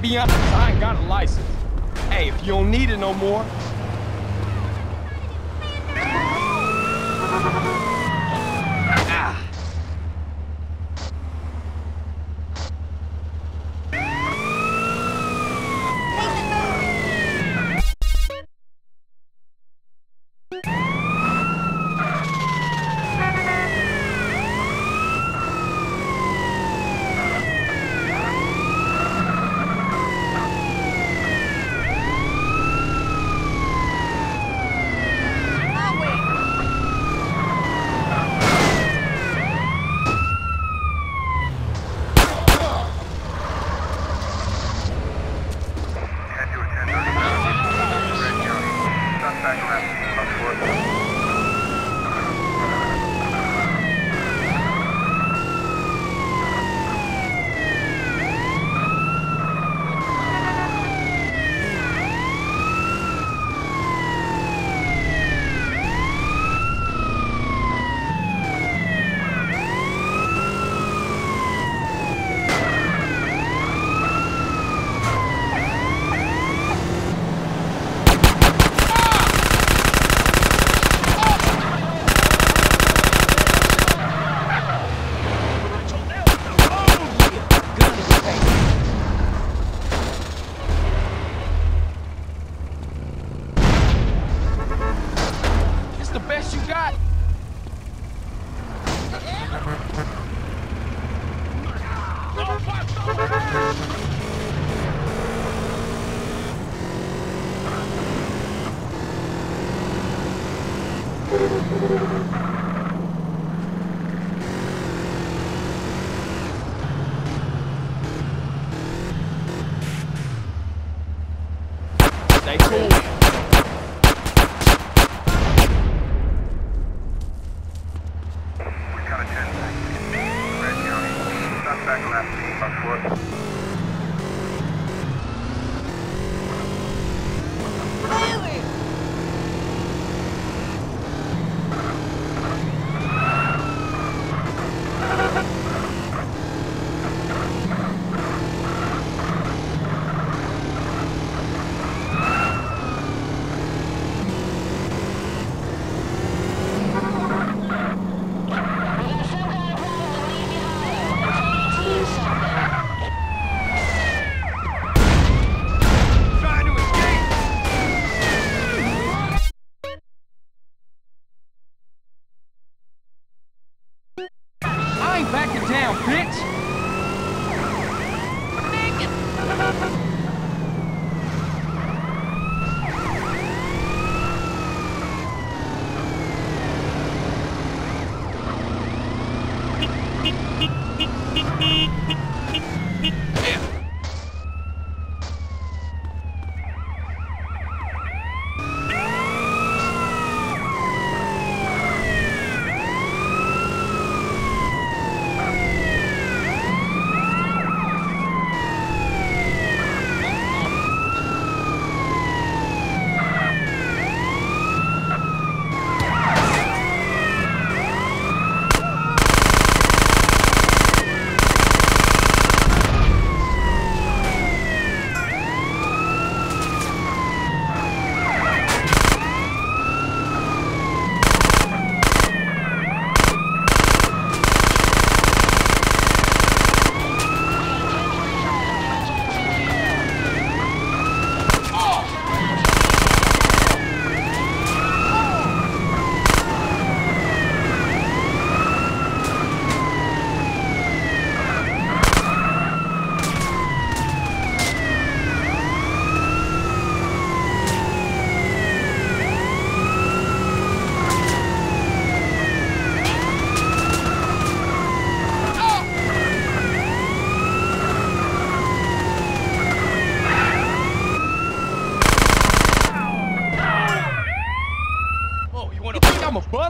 be honest, I ain't got a license. Hey, if you don't need it no more,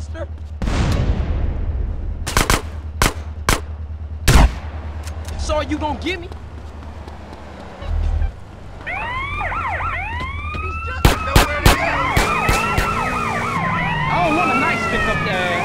buster? So are you gonna give me? I don't want a nice stick up your uh, ass.